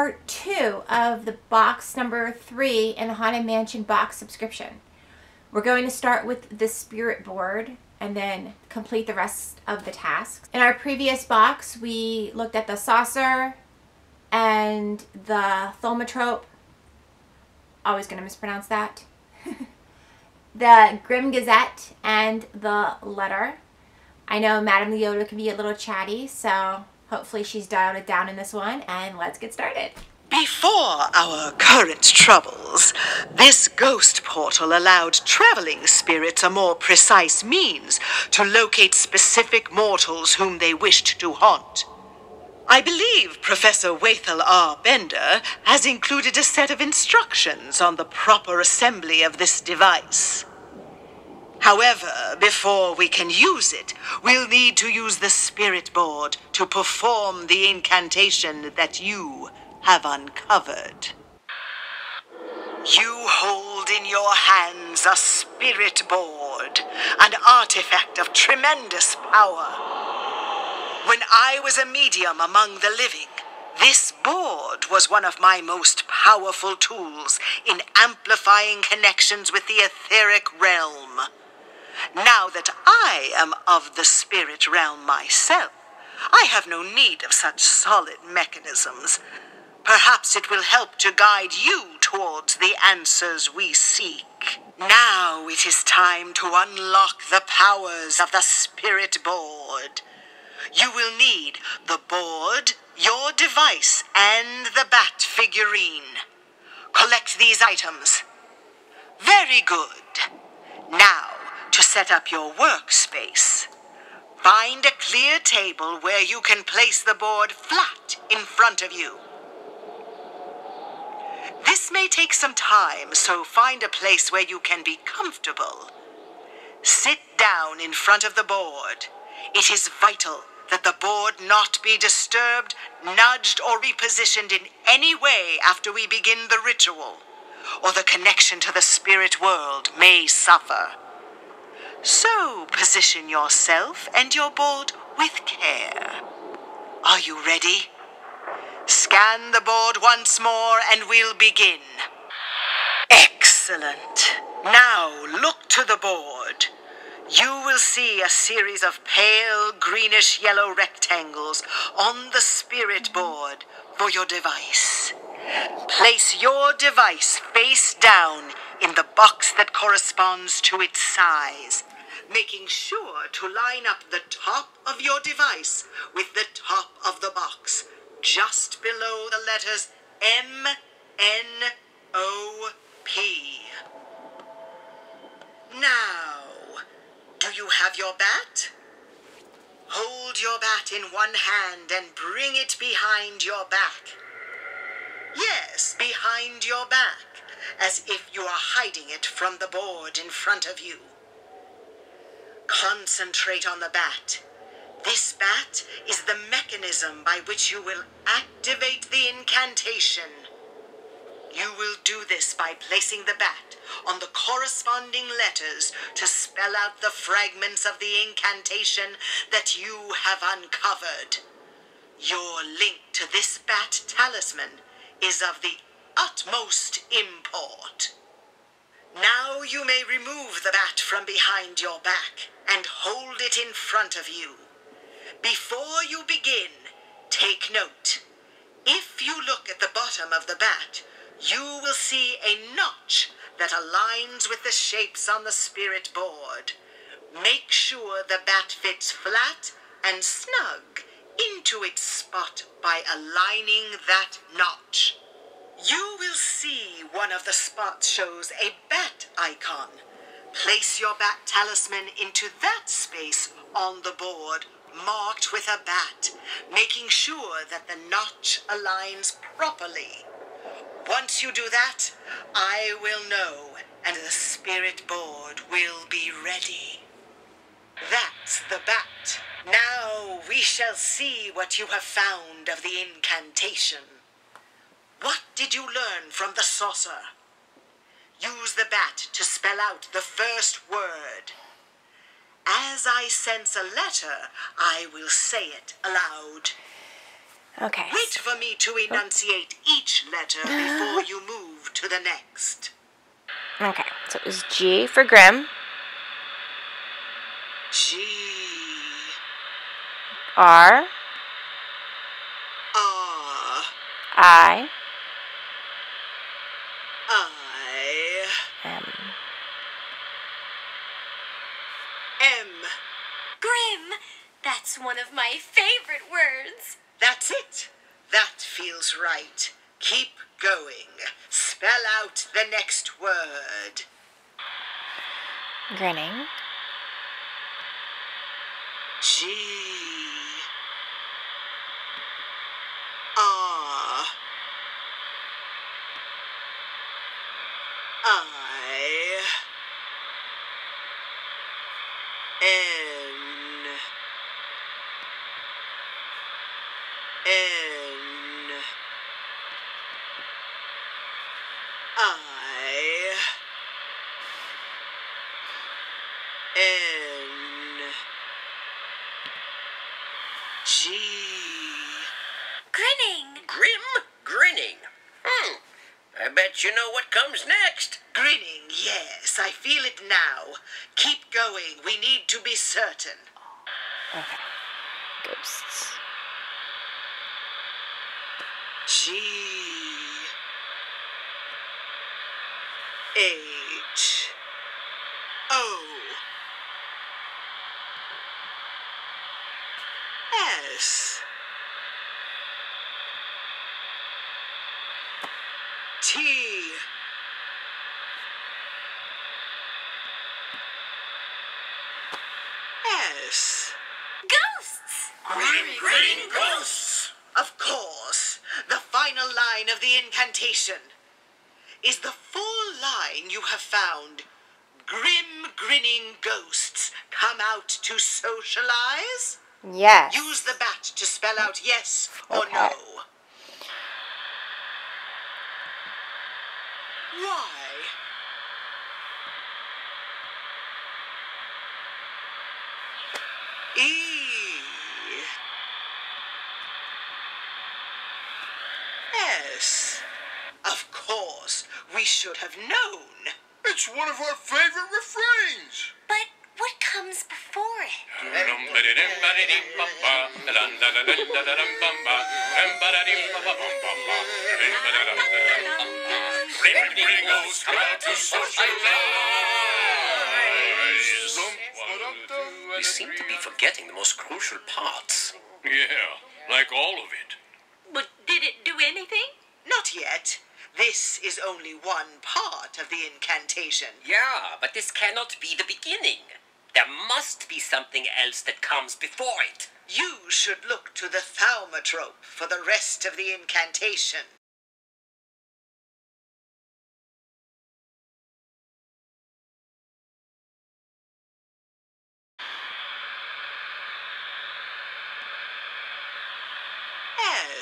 part two of the box number three in the Haunted Mansion box subscription. We're going to start with the spirit board and then complete the rest of the tasks. In our previous box, we looked at the saucer and the thaumatrope. Always going to mispronounce that. the Grim Gazette and the letter. I know Madame Leota can be a little chatty, so hopefully she's dialed it down in this one, and let's get started. Before our current troubles, this ghost portal allowed traveling spirits a more precise means to locate specific mortals whom they wished to haunt. I believe Professor Wathel R. Bender has included a set of instructions on the proper assembly of this device. However, before we can use it, we'll need to use the spirit board to perform the incantation that you have uncovered. You hold in your hands a spirit board, an artifact of tremendous power. When I was a medium among the living, this board was one of my most powerful tools in amplifying connections with the etheric realm. Now that I am of the spirit realm myself, I have no need of such solid mechanisms. Perhaps it will help to guide you towards the answers we seek. Now it is time to unlock the powers of the spirit board. You will need the board, your device, and the bat figurine. Collect these items. Very good. Now, to set up your workspace. Find a clear table where you can place the board flat in front of you. This may take some time, so find a place where you can be comfortable. Sit down in front of the board. It is vital that the board not be disturbed, nudged, or repositioned in any way after we begin the ritual, or the connection to the spirit world may suffer. So position yourself and your board with care. Are you ready? Scan the board once more and we'll begin. Excellent. Now look to the board. You will see a series of pale greenish yellow rectangles on the spirit board for your device. Place your device face down in the box that corresponds to its size making sure to line up the top of your device with the top of the box, just below the letters M N O P. Now, do you have your bat? Hold your bat in one hand and bring it behind your back. Yes, behind your back, as if you are hiding it from the board in front of you. Concentrate on the bat. This bat is the mechanism by which you will activate the incantation. You will do this by placing the bat on the corresponding letters to spell out the fragments of the incantation that you have uncovered. Your link to this bat talisman is of the utmost import. Now you may remove the bat from behind your back and hold it in front of you. Before you begin, take note. If you look at the bottom of the bat, you will see a notch that aligns with the shapes on the spirit board. Make sure the bat fits flat and snug into its spot by aligning that notch. You will see one of the spots shows a bat icon. Place your bat talisman into that space on the board marked with a bat, making sure that the notch aligns properly. Once you do that, I will know and the spirit board will be ready. That's the bat. Now we shall see what you have found of the incantation. What did you learn from the saucer? Use the bat to spell out the first word. As I sense a letter, I will say it aloud. Okay. Wait for me to enunciate each letter before you move to the next. Okay. So it was G for Grim, G R, R I, I M. M. Grim! That's one of my favorite words. That's it. That feels right. Keep going. Spell out the next word. Grinning. G R I N N I N G Grinning! Grim grinning. Hmm. I bet you know what comes next. Grinning, yes, I feel it now. Keep going, we need to be certain. Okay. Ghosts. G H O S T S Ghosts! Grim grinning ghosts. Of course, the final line of the incantation is the full line you have found. Grim grinning ghosts come out to socialize? Yes. Use the bat to spell out yes or no. Why? E. S. Of course, we should have known. It's one of our favorite refrains. But what comes before it? Gringos come out to We seem to be forgetting the most crucial parts. Yeah, like all of it. But did it do anything? Not yet. This is only one part of the incantation. Yeah, but this cannot be the beginning. There must be something else that comes before it. You should look to the thaumatrope for the rest of the incantation.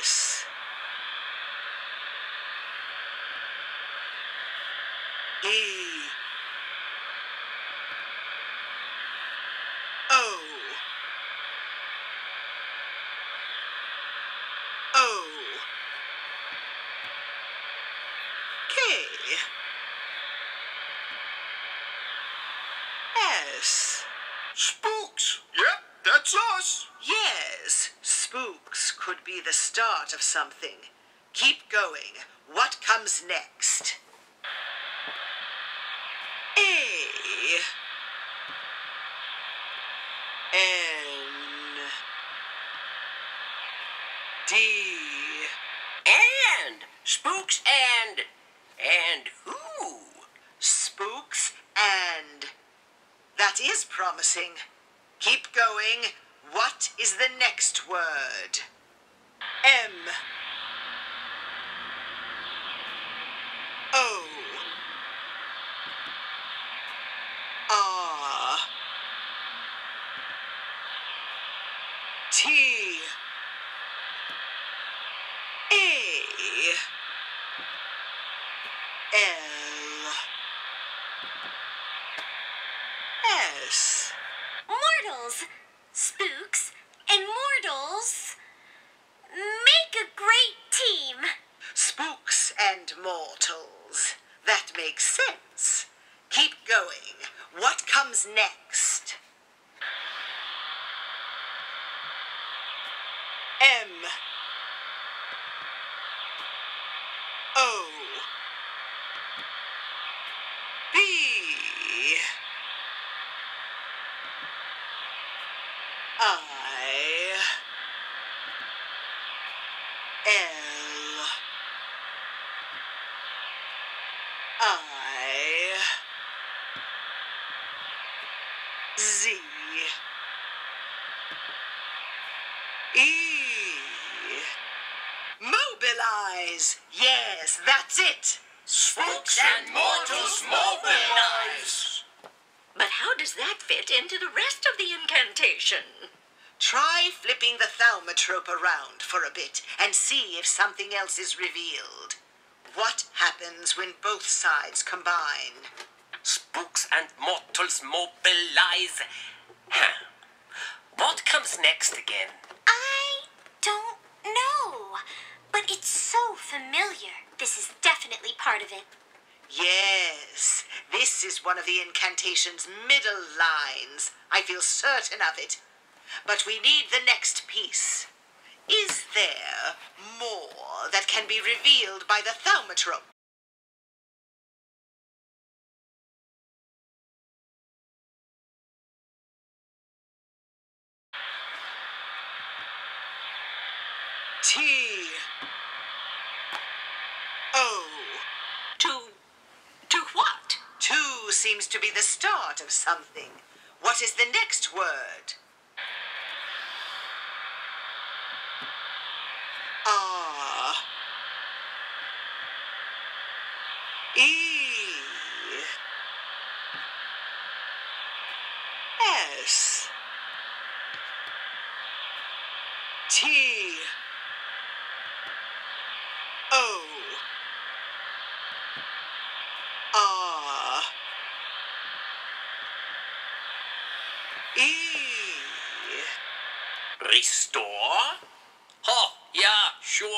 S. E. O. O. K. S. Spooks. Yep, that's us. Yes, spooks could be the start of something. Keep going. What comes next? A. N. D. And spooks and and who? Spooks and. That is promising. Keep going. What is the next word? M. O. R. T. A. L. S. Mortals! Spooks and mortals make and mortals. That makes sense. Keep going. What comes next? M. O. B. I. L. I. Z. E. Mobilize! Yes, that's it! Spooks and mortals mobilize! But how does that fit into the rest of the incantation? Try flipping the thaumatrope around for a bit and see if something else is revealed. What happens when both sides combine? Spooks and mortals mobilize. Huh. What comes next again? I don't know. But it's so familiar. This is definitely part of it. Yes, this is one of the incantation's middle lines. I feel certain of it. But we need the next piece. Is there more that can be revealed by the thaumatrope? T O To. to what? Two seems to be the start of something. What is the next word? R. E. S. T. O. R. E. Restore? Oh, yeah, sure.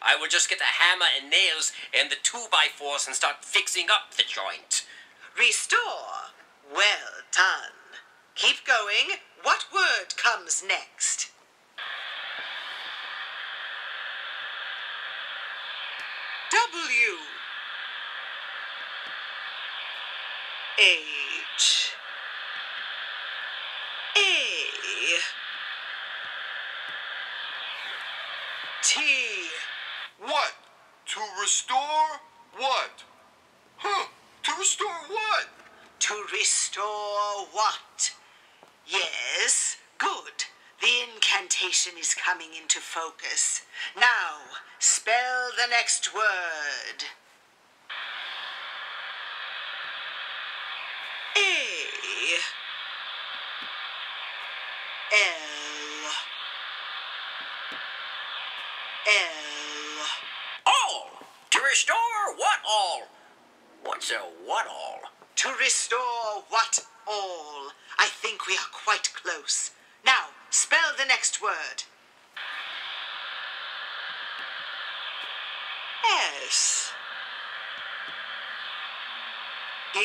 I will just get a hammer and nails and the two by fours and start fixing up the joint. Restore. Well done. Keep going. What word comes next? W. H. A. T. What? To restore what? Huh? To restore what? To restore what? Yes, good. The incantation is coming into focus. Now, spell the next word. A. L. L. All! To restore what all? What's a what all? To restore what all? I think we are quite close. Now, spell the next word. S. E.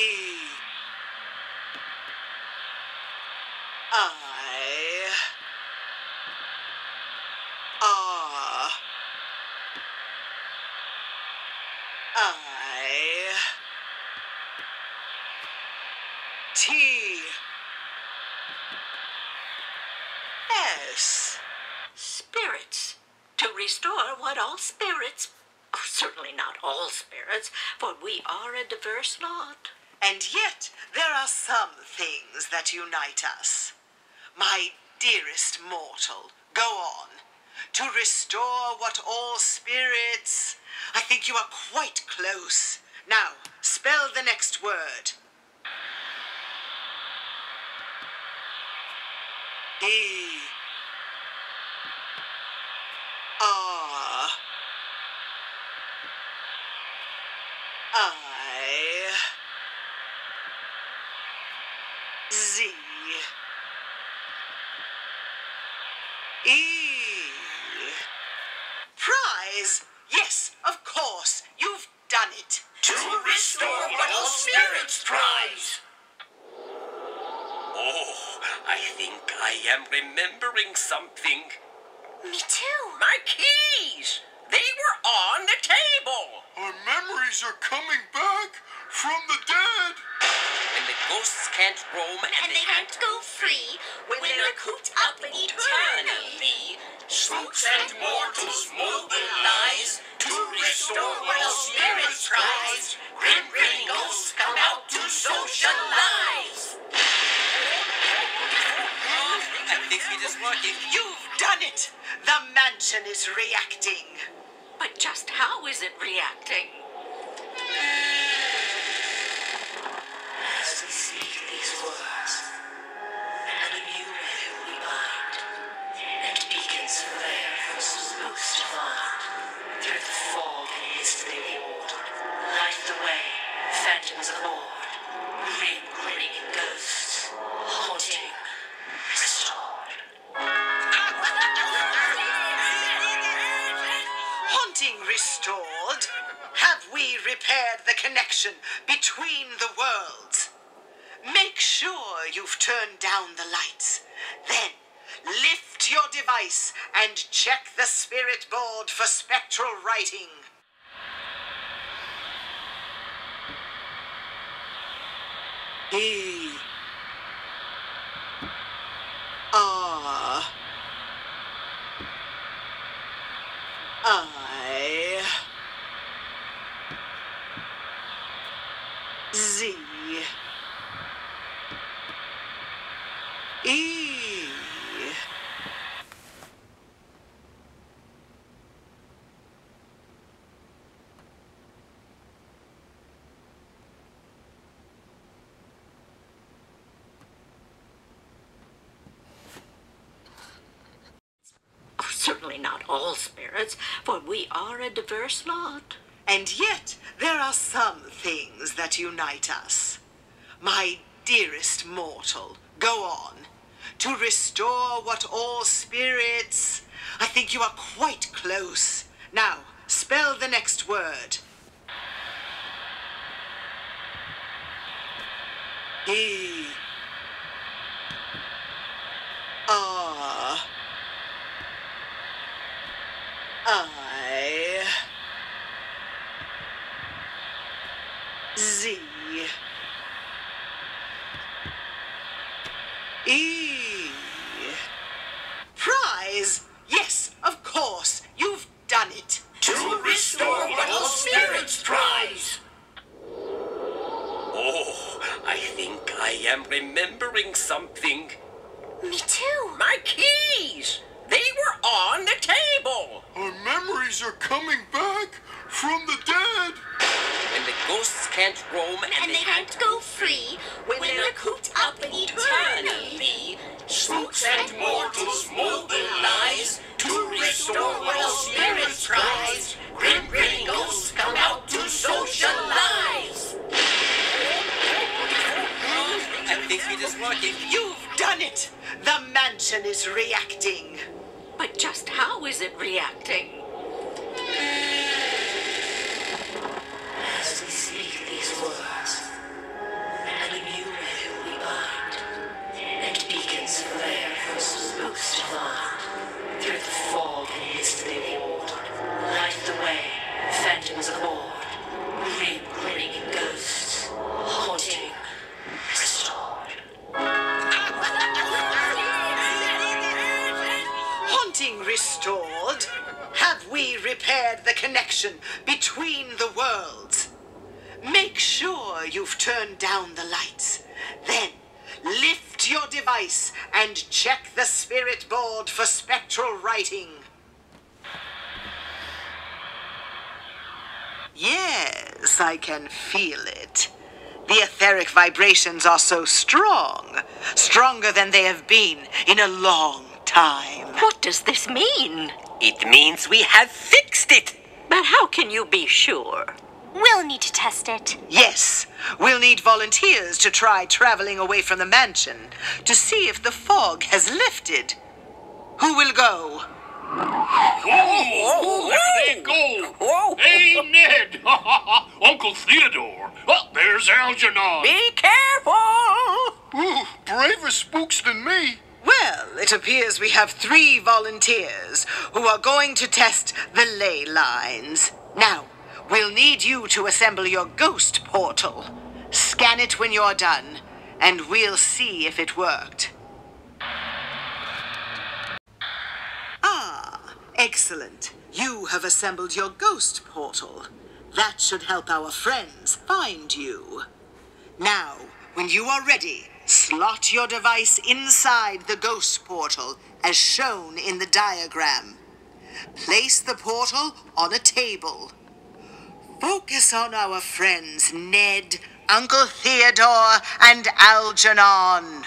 I. R. I. T. Spirits. To restore what all spirits. Oh, certainly not all spirits, for we are a diverse lot. And yet, there are some things that unite us. My dearest mortal, go on. To restore what all spirits. I think you are quite close. Now, spell the next word. E. I Z E prize. Yes, of course, you've done it. To, to restore Royal Spirit's prize. Oh, I think I am remembering something. Me too. My keys! They were on the table! Our memories are coming back from the dead! And the ghosts can't roam and, And they can't go free when they're cooped up eternally. Spooks and mortals mobilize to restore what all spirits prize. Grim grinning ghosts come out to socialize. I think it is working. You've done it! The mansion is reacting. But just how is it reacting? As we speak these words, and a new web we bind, and beacons flare for spooks to find. Through the fog and mist they ward, light the way, phantoms aboard, grim repaired the connection between the worlds? Make sure you've turned down the lights. Then lift your device and check the spirit board for spectral writing. E. R. I. Z. E. Oh, certainly not all spirits, for we are a diverse lot. And yet, there are some things that unite us. My dearest mortal, go on. To restore what all spirits. I think you are quite close. Now, spell the next word. E. R. I. Z. E. Prize? Yes, of course. You've done it. To restore what all spirits prize. Oh, I think I am remembering something. Me too. My keys! They were on the table! Our memories are coming back from the dead! And the ghosts can't roam and, And they can't go free when they're cooped up eternally. Spooks and mortals mobilize to restore what all spirits prize. Grim grinning ghosts come out to socialize. I think it is working. You've done it. The mansion is reacting. But just how is it reacting? As we speak these words, a new web we bind, and beacons flare for spooks find. Through the fog and mist they ward, light the way, phantoms aboard, grim grinning repaired the connection between the worlds? Make sure you've turned down the lights. Then lift your device and check the spirit board for spectral writing. Yes, I can feel it. The etheric vibrations are so strong, stronger than they have been in a long time. What does this mean? It means we have fixed it. But how can you be sure? We'll need to test it. Yes, we'll need volunteers to try traveling away from the mansion to see if the fog has lifted. Who will go? Oh, there they go! Whoa. Hey, Ned! Uncle Theodore! Oh, well, there Where's Algernon? Be careful! Ooh, braver spooks than me. Well, it appears we have three volunteers who are going to test the ley lines. Now, we'll need you to assemble your ghost portal. Scan it when you're done, and we'll see if it worked. Ah, excellent. You have assembled your ghost portal. That should help our friends find you. Now, when you are ready, slot your device inside the ghost portal as shown in the diagram. Place the portal on a table. Focus on our friends Ned, Uncle Theodore, and Algernon.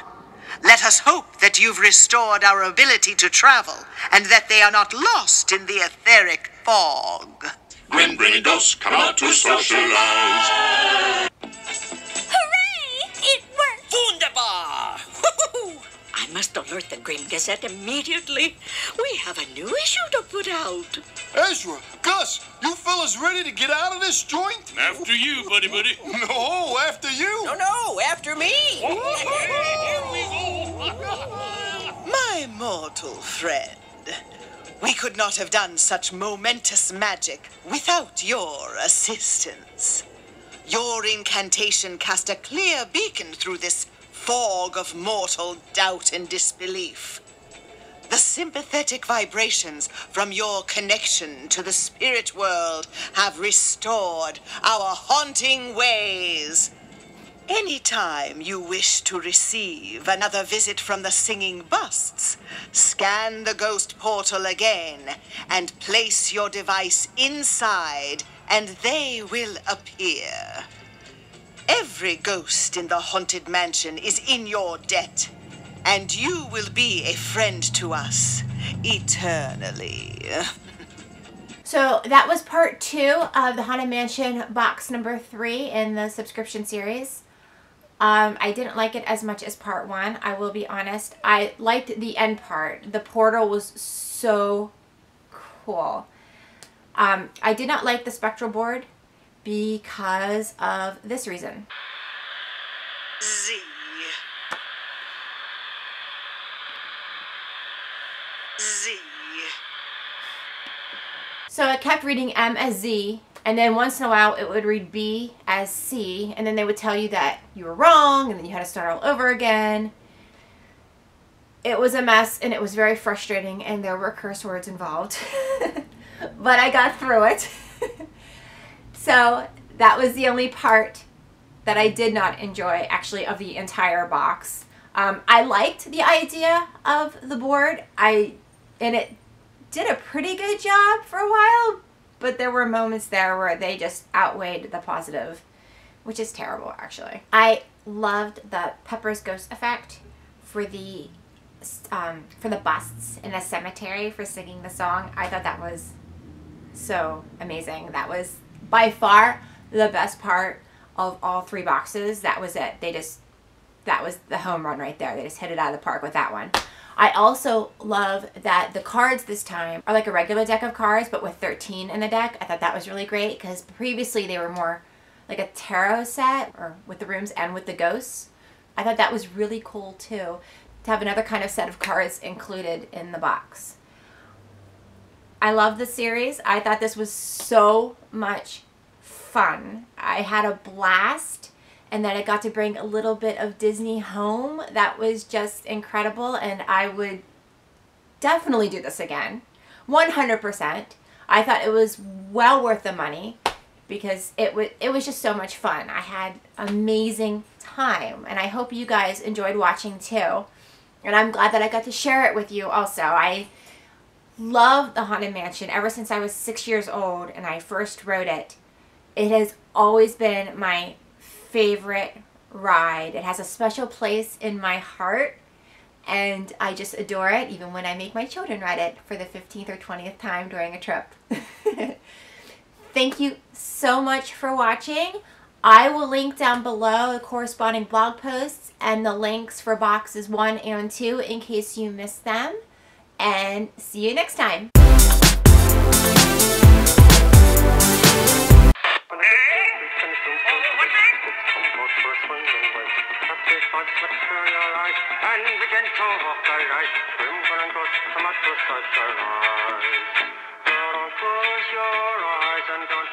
Let us hope that you've restored our ability to travel and that they are not lost in the etheric fog. Grim grinning ghosts come out to socialize. Worked! I must alert the Grim Gazette immediately. We have a new issue to put out. Ezra, Gus, you fellas ready to get out of this joint? After you, buddy, buddy. No, after you. No, no, after me. My mortal friend, we could not have done such momentous magic without your assistance. Your incantation cast a clear beacon through this fog of mortal doubt and disbelief. The sympathetic vibrations from your connection to the spirit world have restored our haunting ways. Anytime you wish to receive another visit from the singing busts, scan the ghost portal again and place your device inside, and they will appear. Every ghost in the haunted mansion is in your debt, and you will be a friend to us eternally. So that was part two of the Haunted Mansion box number three in the subscription series. Um, I didn't like it as much as part one. I will be honest. I liked the end part. The portal was so cool. Um, I did not like the spectral board because of this reason. Z. Z. So I kept reading M as Z, and then once in a while it would read B as C, and then they would tell you that you were wrong, and then you had to start all over again. It was a mess, and it was very frustrating, and there were curse words involved. but I got through it. so that was the only part that I did not enjoy, actually, of the entire box. Um, I liked the idea of the board. I and it did a pretty good job for a while, but there were moments there where they just outweighed the positive, which is terrible actually. I loved the Pepper's Ghost effect for the um, for the busts in the cemetery for singing the song. I thought that was so amazing. That was by far the best part of all three boxes. That was it. They just that was the home run right there. They just hit it out of the park with that one. I also love that the cards this time are like a regular deck of cards, but with 13 in the deck. I thought that was really great because previously they were more like a tarot set or with the rooms and with the ghosts. I thought that was really cool too to have another kind of set of cards included in the box. I love the series. I thought this was so much fun. I had a blast and then I got to bring a little bit of Disney home. That was just incredible and I would definitely do this again. 100%. I thought it was well worth the money because it was it was just so much fun. I had amazing time and I hope you guys enjoyed watching too. And I'm glad that I got to share it with you also. I love the Haunted Mansion ever since I was 6 years old and I first wrote it. It has always been my favorite ride. It has a special place in my heart and I just adore it even when I make my children ride it for the 15th or 20th time during a trip. Thank you so much for watching. I will link down below the corresponding blog posts and the links for boxes 1 and 2 in case you missed them and see you next time. Don't close your eyes and don't.